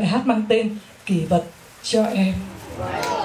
bài hát mang tên kỷ vật cho em. Em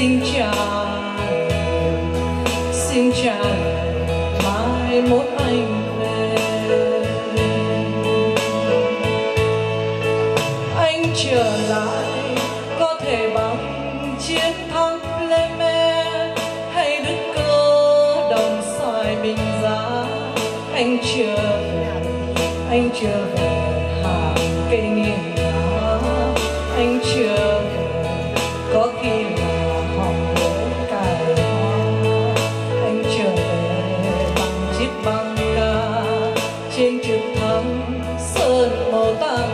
Xin chào, xin chào, mai mốt anh về Anh trở lại có thể bằng chiến thắng lên mê Hay đức cơ đồng xoài bình giá. Anh trở về anh trở về. Sơn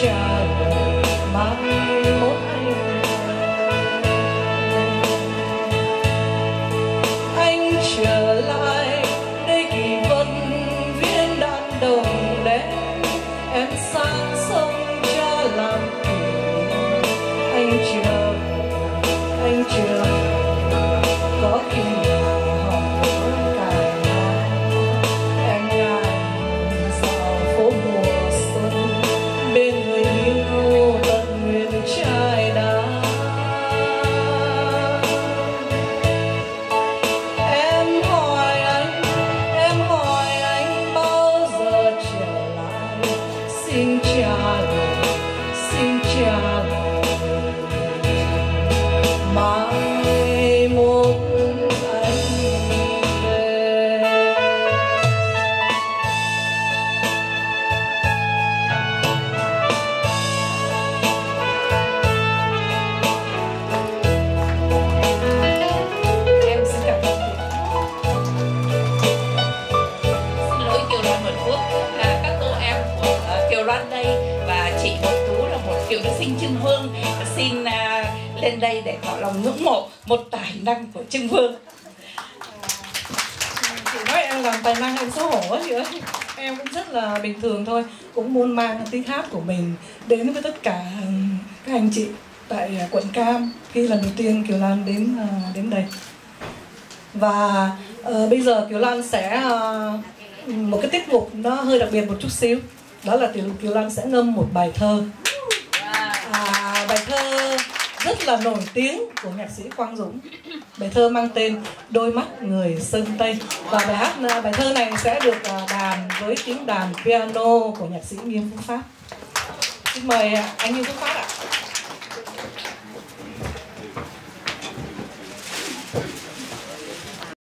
xin là một sinh Trưng Vương. Xin uh, lên đây để tỏ lòng ngưỡng mộ một tài năng của Trưng Vương. Chị nói em làm tài năng em xấu hổ chị ơi. Em cũng rất là bình thường thôi cũng muốn mang tiếng hát của mình đến với tất cả các anh chị tại à, quận Cam khi lần đầu tiên Kiều Lan đến à, đến đây. Và uh, bây giờ Kiều Lan sẽ uh, một cái tiết mục nó hơi đặc biệt một chút xíu. Đó là Kiều, Kiều Lan sẽ ngâm một bài thơ rất là nổi tiếng của nhạc sĩ Quang Dũng. Bài thơ mang tên đôi mắt người sơn tây. Và bài hát à, bài thơ này sẽ được à, đàn với tiếng đàn piano của nhạc sĩ Nghiêm Phúc Phát. Xin mời à, anh Nghiêm Phúc Phát ạ.